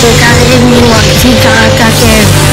i Catherine, you. want to see Kaka